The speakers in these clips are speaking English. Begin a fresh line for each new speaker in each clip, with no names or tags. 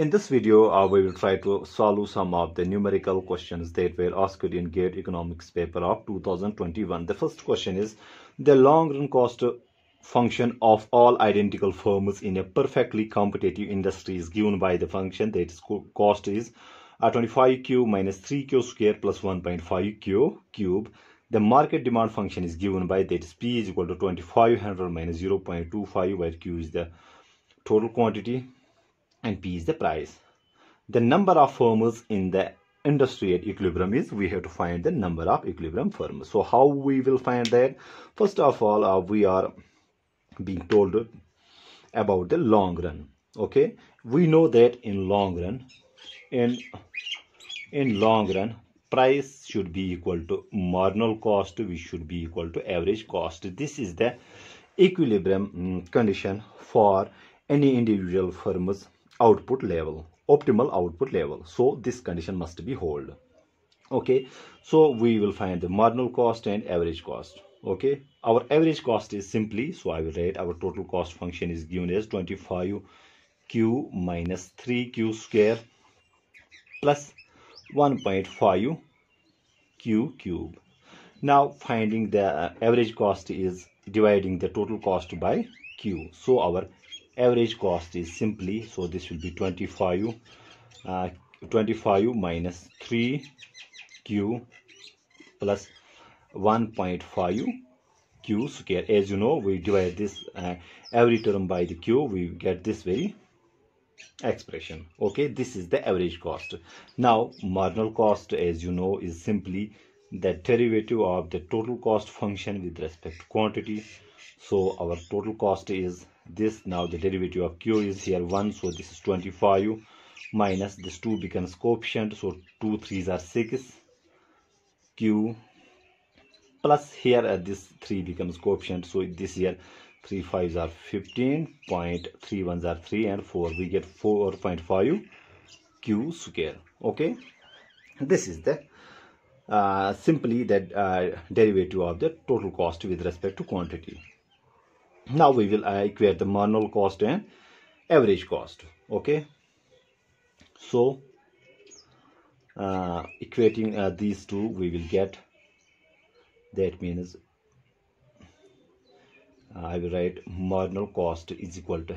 In this video, uh, we will try to solve some of the numerical questions that were asked in GATE Economics paper of 2021. The first question is, the long-run cost function of all identical firms in a perfectly competitive industry is given by the function that cost is uh, 25q minus 3q square plus 1.5q cube. The market demand function is given by that is p is equal to 2500 minus 0.25 where q is the total quantity and P is the price. The number of firms in the industry at equilibrium is we have to find the number of equilibrium firms. So how we will find that? First of all, uh, we are being told about the long run. Okay, we know that in long run, in in long run, price should be equal to marginal cost. We should be equal to average cost. This is the equilibrium mm, condition for any individual firms output level optimal output level. So this condition must be hold. Okay? So we will find the marginal cost and average cost. Okay? Our average cost is simply so i will write our total cost function is given as 25 q minus 3 q square plus 1.5 q cube. Now finding the uh, average cost is dividing the total cost by q. So our average cost is simply so this will be 25 uh, 25 minus 3 q plus 1.5 q square. As you know we divide this uh, every term by the q we get this very expression. Okay this is the average cost. Now marginal cost as you know is simply the derivative of the total cost function with respect to quantity. So our total cost is this. Now the derivative of q is here 1 so this is 25 minus this 2 becomes coefficient. So 2 3s are 6 q plus here uh, this 3 becomes coefficient. So this here 3 5s are 15 point 3 ones are 3 and 4 we get 4.5 q square. Okay? This is the uh, simply that uh, derivative of the total cost with respect to quantity. Now we will uh, equate the marginal cost and average cost okay? So uh, equating uh, these two we will get that means I will write marginal cost is equal to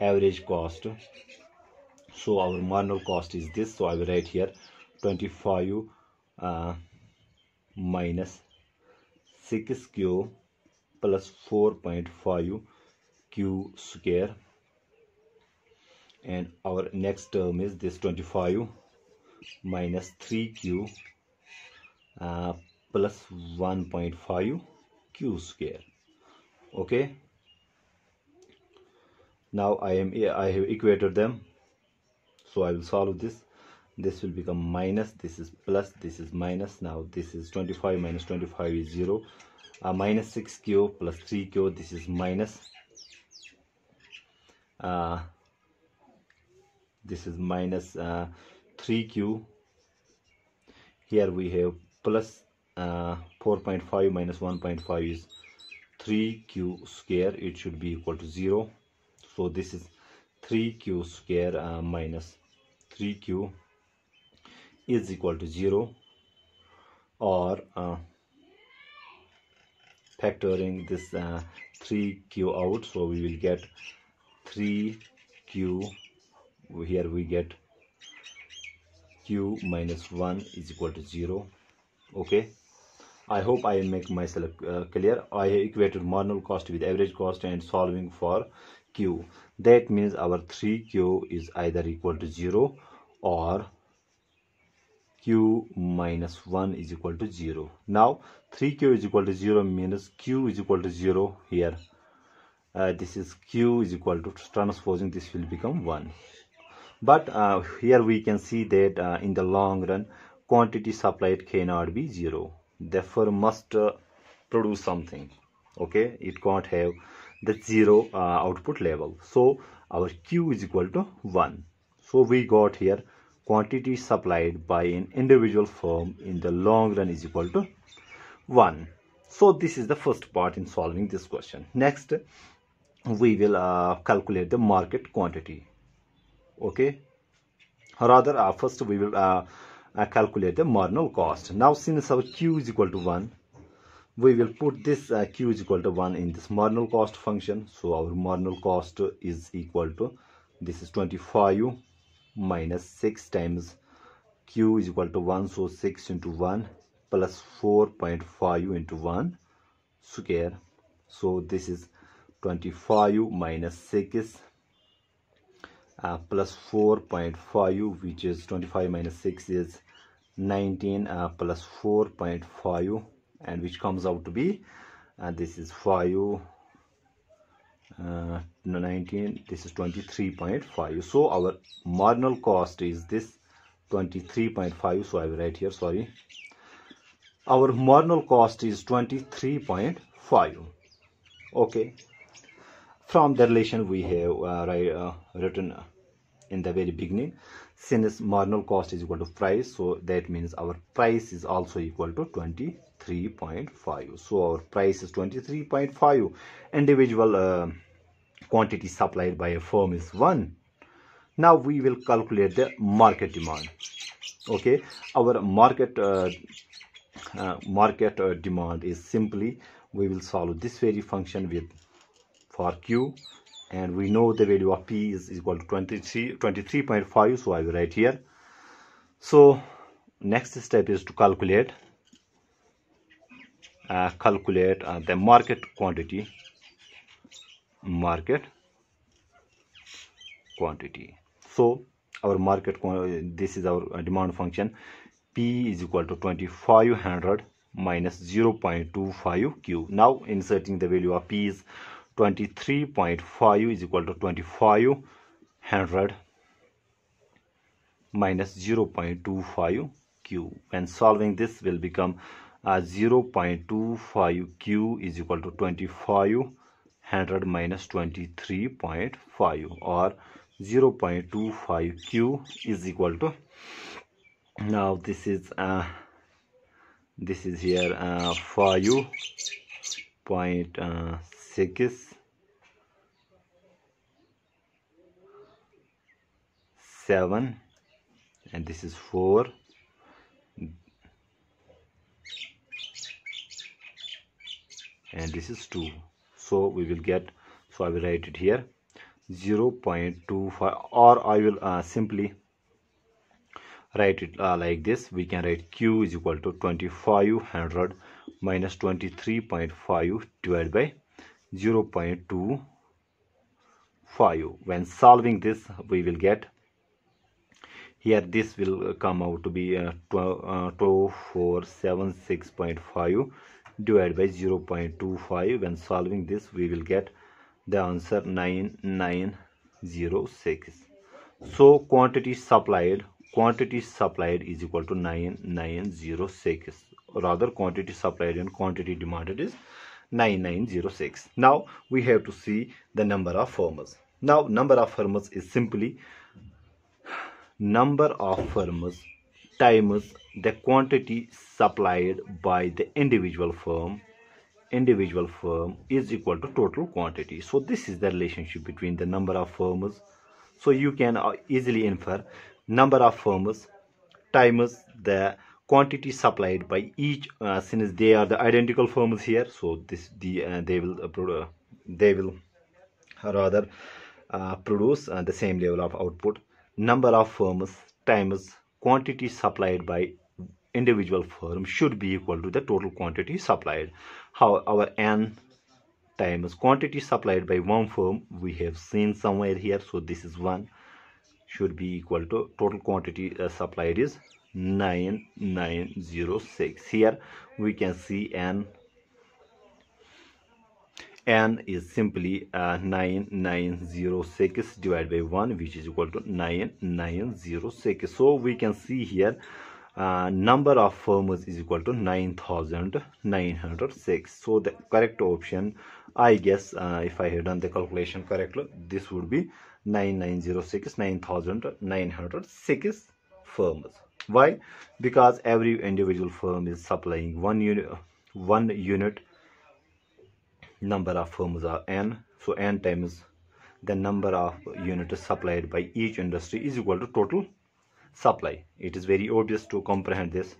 average cost. So our marginal cost is this so I will write here 25 uh, minus 6q plus 4.5 q square. And our next term is this 25 minus 3q uh, plus 1.5 q square. Okay? Now I am I have equated them. So I will solve this this will become minus this is plus this is minus. Now this is 25 minus 25 is 0 uh, minus 6q plus 3q this is minus. Uh, this is minus, uh, 3q here we have plus, uh, 4.5 minus 1.5 is 3q square. It should be equal to 0 so this is 3q square uh, minus 3q is equal to 0 or uh, factoring this uh, 3q out so we will get 3q here we get q minus 1 is equal to 0 okay I hope I make myself uh, clear. I equated marginal cost with average cost and solving for Q. That means our 3Q is either equal to 0 or q minus 1 is equal to 0 now 3q is equal to 0 minus q is equal to 0 here. Uh, this is q is equal to transposing this will become 1 but uh, here we can see that uh, in the long run quantity supplied cannot be 0 therefore must uh, produce something. Okay? It can't have the zero uh, output level. So our q is equal to 1 so we got here quantity supplied by an individual firm in the long run is equal to 1 so this is the first part in solving this question. Next we will uh, calculate the market quantity. Okay? Rather uh, first we will uh, uh, calculate the marginal cost. Now since our q is equal to 1 we will put this uh, q is equal to 1 in this marginal cost function. So our marginal cost is equal to this is 25 minus 6 times q is equal to 1 so 6 into 1 plus 4.5 into 1 square so this is 25 minus 6 uh, plus 4.5 which is 25 minus 6 is 19 uh, plus 4.5 and which comes out to be uh, this is 5 uh, 19 this is 23.5 so our marginal cost is this 23.5 so i will write here sorry. Our marginal cost is 23.5 okay. From the relation we have uh, uh, written in the very beginning. Since marginal cost is equal to price so that means our price is also equal to 23.5 so our price is 23.5 individual uh, quantity supplied by a firm is 1 now we will calculate the market demand. Okay? Our market uh, uh, market uh, demand is simply we will solve this very function with for q and we know the value of p is equal to 23 23.5 so i will write here. So next step is to calculate uh, calculate uh, the market quantity market quantity. So our market this is our demand function. P is equal to 2500 minus 0.25 q. Now inserting the value of p is 23.5 is equal to 2500 minus 0.25 q. When solving this will become uh, 0.25 q is equal to 2500 minus 23.5 or 0.25 q is equal to now this is uh, this is here uh, 5.6 uh, seven and this is four and this is 2 so we will get so i will write it here 0 0.25 or i will uh, simply write it uh, like this. We can write q is equal to 2500 minus 23.5 divided by 0 0.25 when solving this we will get here this will come out to be uh, 2476.5 uh, divided by 0 0.25 when solving this we will get the answer 9906 so quantity supplied quantity supplied is equal to 9906 rather quantity supplied and quantity demanded is 9906 now we have to see the number of firms now number of firms is simply number of firms times the quantity supplied by the individual firm individual firm is equal to total quantity. So this is the relationship between the number of firms. So you can uh, easily infer number of firms times the quantity supplied by each uh, since they are the identical firms here. So this the uh, they will uh, they will rather uh, produce uh, the same level of output. Number of firms times quantity supplied by individual firm should be equal to the total quantity supplied. How our n times quantity supplied by one firm we have seen somewhere here so this is one should be equal to total quantity uh, supplied is 9906 here we can see n n is simply uh, 9906 divided by 1 which is equal to 9906 so we can see here uh, number of firms is equal to 9906 so the correct option i guess uh, if i had done the calculation correctly this would be 9906 9906 firms why? Because every individual firm is supplying one unit one unit number of firms are n. So n times the number of units supplied by each industry is equal to total supply. It is very obvious to comprehend this